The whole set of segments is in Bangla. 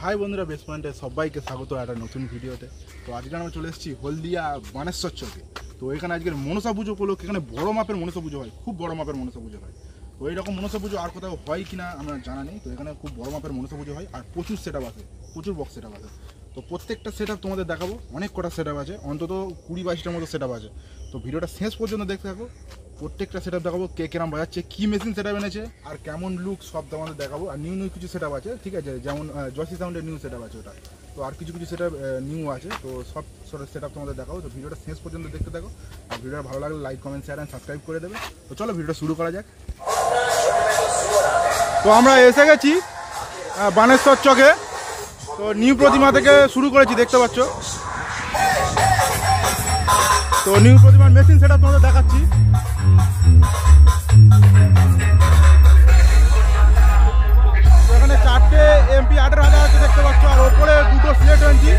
হাই বন্ধুরা বেস্ট পয়েন্টে সবাইকে স্বাগত একটা নতুন ভিডিওতে তো আজকে আমরা চলে এসেছি হলদিয়া বানেশ্বর চকে তো এখানে আজকের মনসা পুজো উপলক্ষে এখানে বড় মাপের মনসা পুজো হয় খুব বড় মাপের মনসা পুজো হয় তো এইরকম মনসা পুজো আর কোথাও হয় কিনা আমরা জানা নেই তো এখানে খুব বড় মাপের মনসা পুজো হয় আর প্রচুর সেট আছে প্রচুর বক্স সেট আছে তো প্রত্যেকটা সেট তোমাদের দেখাবো অনেক কটা সেট আছে অন্তত কুড়ি বাইশটার মতো সেট আছে তো ভিডিওটা শেষ পর্যন্ত দেখতে থাকো প্রত্যেকটা সেট দেখাবো, কে কেরাম বাজাচ্ছে, কি মেশিন সেট এনেছে, আর কেমন লুক সব তোমাদের দেখাবো। আর নিউ নিউ কিছু সেট আছে, ঠিক আছে? যেমন জসি সাউন্ডের নিউ সেট আছে ওটা। তো আর কিছু কিছু সেট নিউ আছে। তো সব সেট তোমাদের দেখাবো। তো ভিডিওটা শেষ পর্যন্ত দেখতে থাকো। আর ভিডিওটা ভালো লাগলে like comment share and subscribe করে দেবে। তো চলো ভিডিওটা শুরু করা যাক। তো আমরা এসে গেছি বানেশ্বর চকে। তো নিউ প্রতিমা থেকে শুরু করেছি, দেখতে পাচ্ছ। তো নিউ প্রতিমার মেশিন সেটা তোমাদের দেখাচ্ছি। এখানে এমপি আঠারো হাজার আছে দেখতে পাচ্ছ, আর ওপরে দুটো সিএ টোয়েন্টি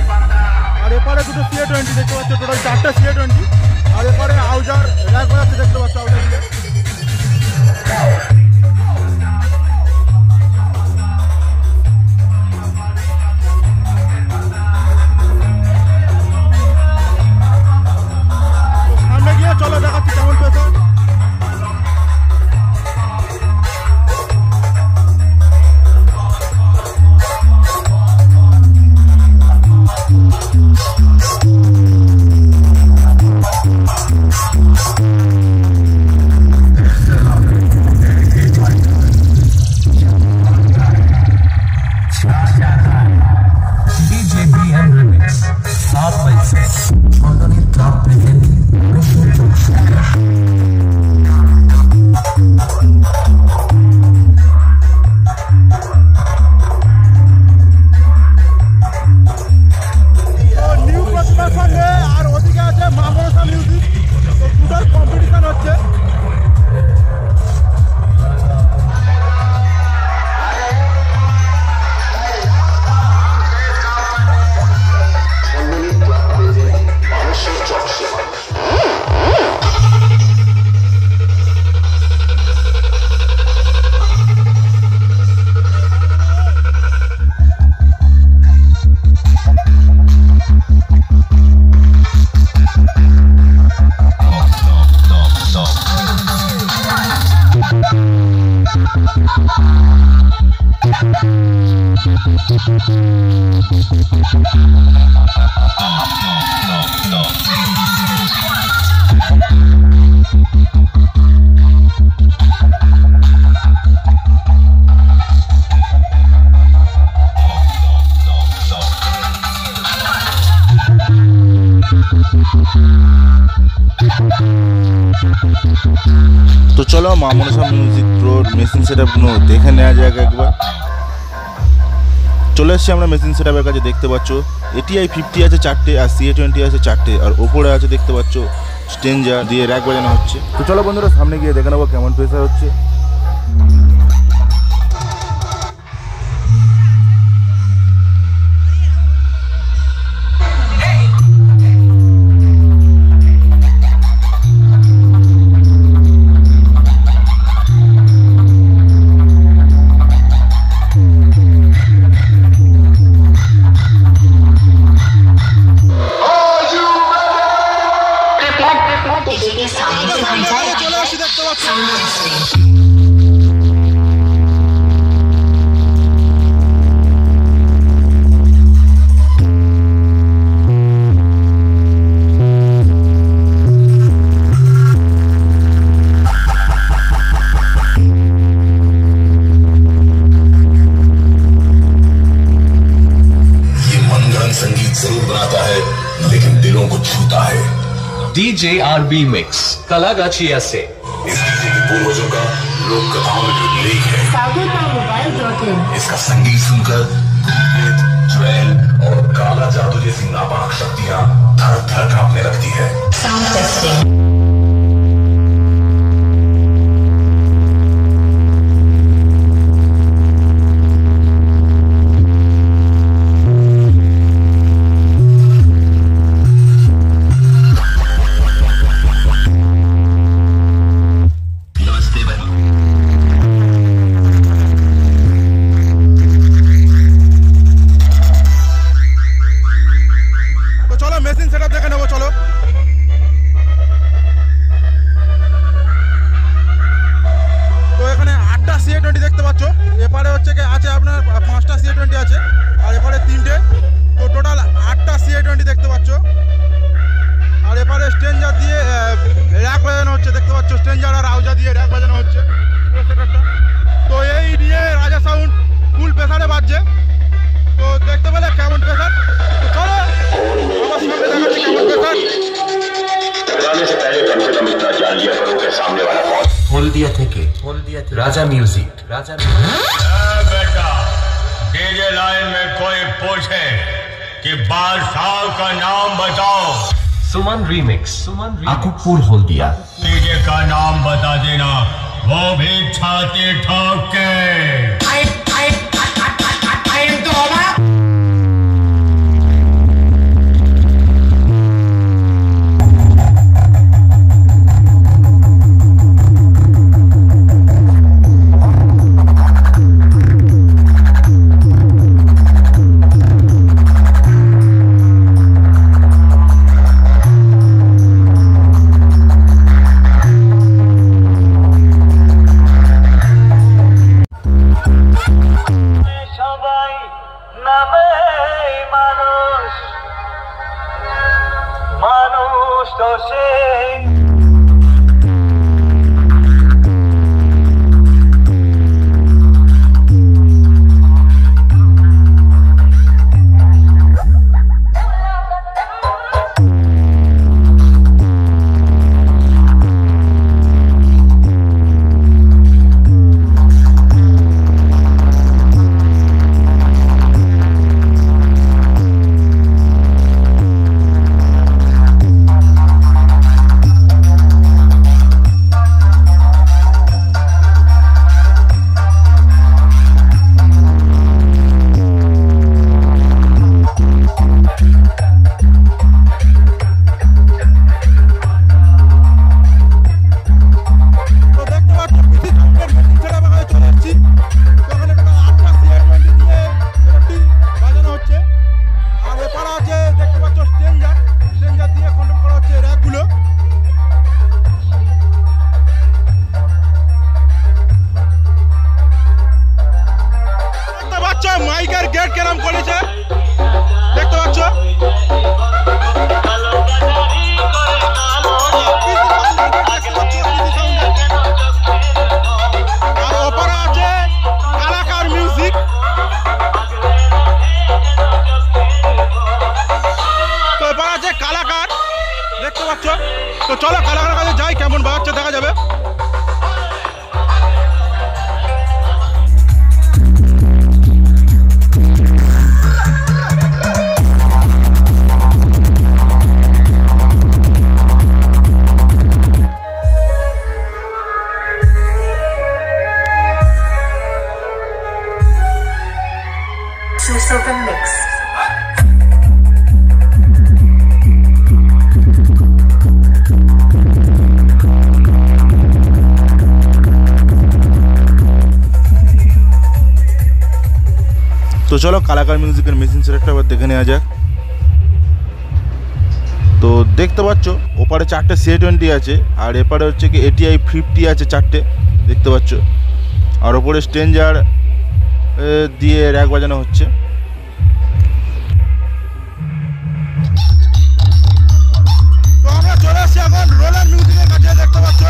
আর এপারে দুটো সিএ টোয়েন্টি দেখতে পাচ্ছ টোটাল চারটে সিএ টোয়েন্টি আর এপারে আউজার আছে দেখতে পাচ্ছ, আউজার তো চলো মা মনসা মিউজিক প্রোর মেশিন সেট আপগুলো দেখে নেওয়া যাক একবার চলে এসছি আমরা মেশিন সেট কাছে, দেখতে পাচ্ছ এটিআই ফিফটি আছে চারটে, আর সিএ টোয়েন্টি আছে চারটে, আর ওপরে আছে দেখতে পাচ্ছ স্টেঞ্জার দিয়ে র্যাক বাজানো হচ্ছে। তো চলো বন্ধুরা, সামনে গিয়ে দেখে নেব কেমন প্রেসার হচ্ছে। संगीत ज़रूर बनाता है लेकिन दिलों को छूता है। डीजे आर बी मिक्स कला कलागाछिया से। इस डीजे के पूर्वजों का लोक कथाओं में जो लेख है इसका संगीत सुनकर ज्वेल और काला जादू जैसी नापाक शक्तियाँ थर थर कांपने लगती है। দেখতে পাচ্ছ স্ট্রেঞ্জার আর আউজা দিয়ে র্যাক বাজানো হচ্ছে পুরো সেটআপটা তো এই নিয়ে রাজা সাউন্ড ফুল প্রেসারে বাজছে তো দেখতে পেলে কেমন প্রেসার তো চলো আমার সামনে দেখাচ্ছি কেমন প্রেসার टकराने से पहले कम से कम इतना जान लिया करो कि सामने वाला कौन হলদিয়া থেকে হলদিয়া থেকে রাজা মিউজিক রাজা মিউজিক बेटा डीजे लाइन में कोई पूछे कि बादशाह का नाम बताओ सुमन रीमिक्स सुमन आँखों हो दिया। का नाम बता देना वो भी छाती ठोक। के নামে মানুষ। মানুষ তো সেই তো চলো কালাকার কাছে যাই কেমন বাজাচ্ছে দেখা যাবে? তো চলো, কালাকার মিউজিকের মেশিন সেলেক্টটা আবার দেখে নেওয়া যাক। তো দেখতে পাচ্ছ, ওপারে চারটে সি টোয়েন্টি আছে, আর এপারে হচ্ছে কি এটিআই ফিফটি আছে চারটে, দেখতে পাচ্ছ। আর ওপরে স্ট্রেঞ্জার দিয়ে র্যাক বাজানো হচ্ছে। চলে আসছি এখন রোলার মিউজিকের কাছে, দেখতে পাচ্ছ।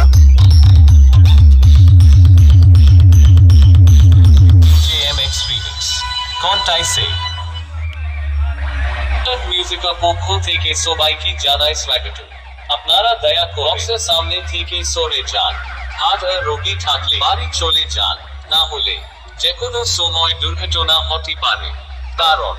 সে মিউজিকের পক্ষ থেকে সবাইকে জানাই স্বাগত। আপনারা দয়া করে বক্সের সামনে থেকে সরে যান। হাত আর রোগী থাকলে বাড়ি চলে যান। না হলে যে কোনো সময় দুর্ঘটনা হতে পারে। কারণ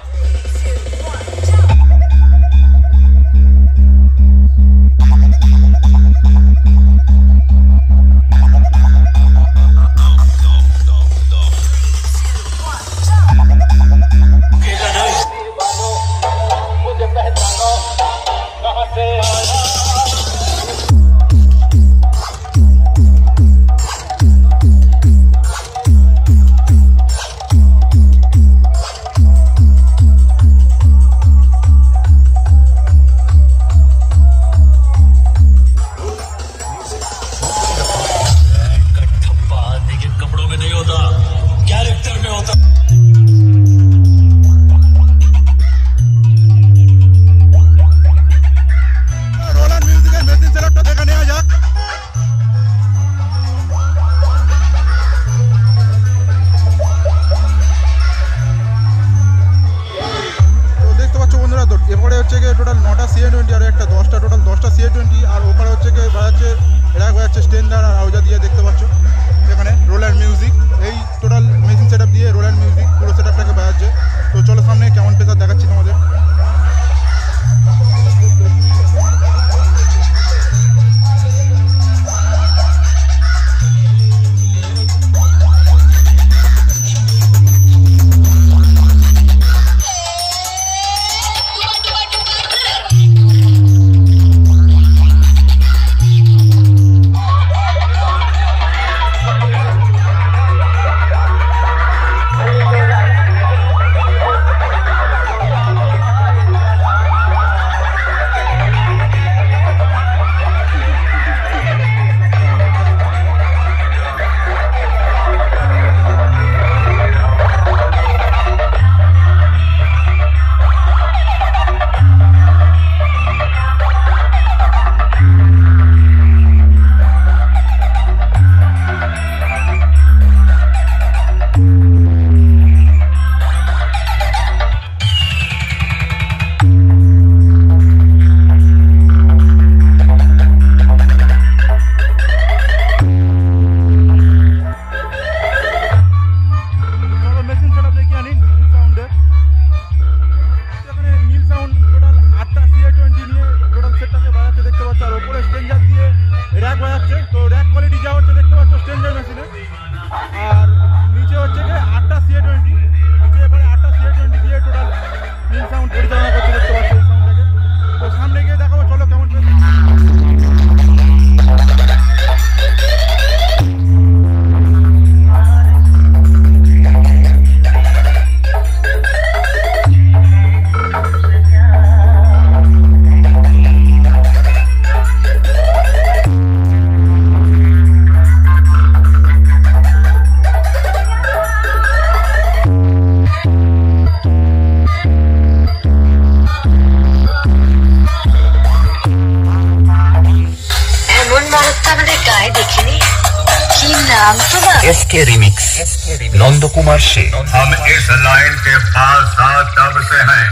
से हम इस लाइन के पास तब से हैं,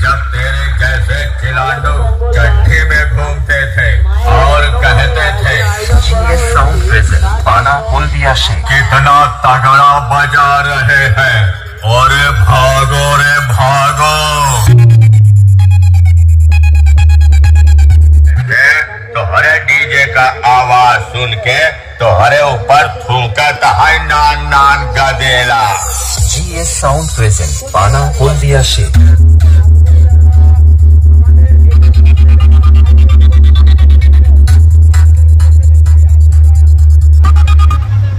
जब तेरे जैसे खिलाड़ू चट्टी में घूमते थे और कहते थे पाना हल्दिया से कितना तगड़ा बजा रहे हैं। और भागो रे भागो। तुम्हारे डीजे का आवाज़ सुन के तुम्हारे ऊपर थूकत है नान नान गदेला। জিএস সাউন্ড প্রেজেন্ট পানা হলদিয়া শেখ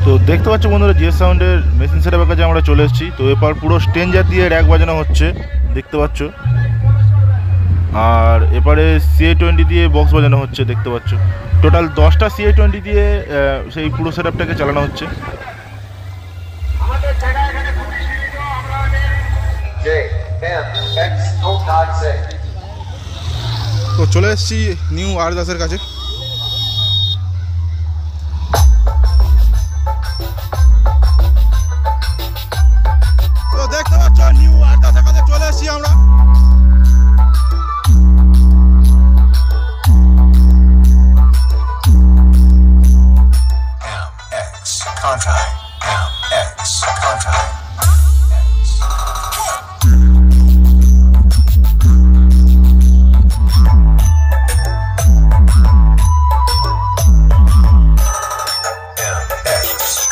তো দেখতে পাচ্ছ বন্ধুরা জিএস সাউন্ডের মেশিন সেটআপের কাছে আমরা চলে এসেছি। তো এবার পুরো স্টেঞ্জার দিয়ে র্যাক বাজানো হচ্ছে, দেখতে পাচ্ছ। আর এপারে সিএ টোয়েন্টি দিয়ে বক্স বাজানো হচ্ছে, দেখতে পাচ্ছ। টোটাল দশটা সিএ টোয়েন্টি দিয়ে সেই পুরো সেট চালানো হচ্ছে। তো চলে এসেছি নিউ আর দাসের কাছে তো দেখতে পাচ্ছ নিউ আর দাসের কাছে চলে এসেছি আমরা MX Contact.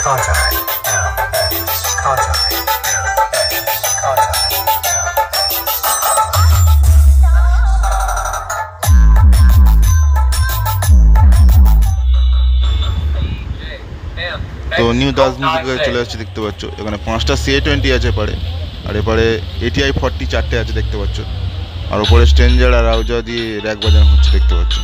তো নিউ দাস মিউজিকে চলে আসছে দেখতে পাচ্ছ এখানে পাঁচটা সিএ টোয়েন্টি আছে পারে আর এপারে এটিআই ফর্টি চারটে আছে দেখতে পাচ্ছ আর ওপরে স্ট্রেঞ্জার আর আউজা দিয়ে র্যাক বাজানো হচ্ছে দেখতে পাচ্ছ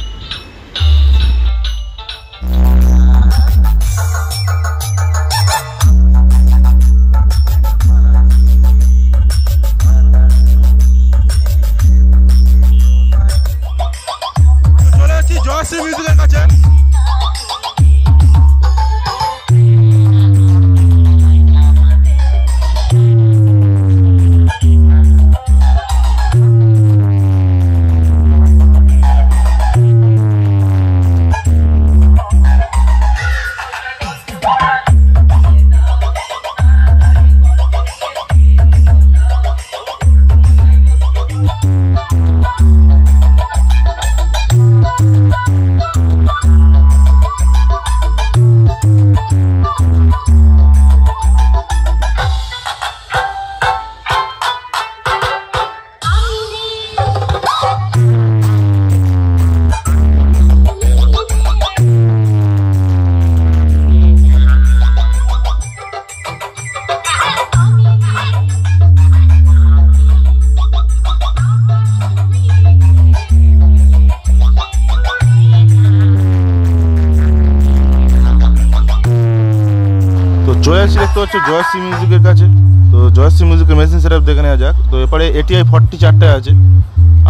দেখতে জয়শ্রী মিউজিকের কাছে। তো জয়শ্রী মিউজিকের মেশিন সেট দেখে নেওয়া যাক। তো এপারে এটিআই ফর্টি চারটে আছে।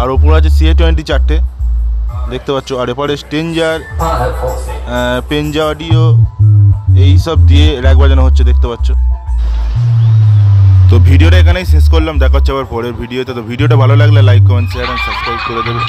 আর ওপরে আছে সিএ টোয়েন্টি চারটে। দেখতে পাচ্ছ। আর এপারে স্টেঞ্জার পেনজা অডিও এইসব দিয়ে র্যাক বাজানো হচ্ছে, দেখতে পাচ্ছ। তো ভিডিওটা এখানেই শেষ করলাম। দেখা হচ্ছে আবার পরের ভিডিওতে। তো ভিডিওটা ভালো লাগলে লাইক কমেন্ট শেয়ার সাবস্ক্রাইব করে দেবে।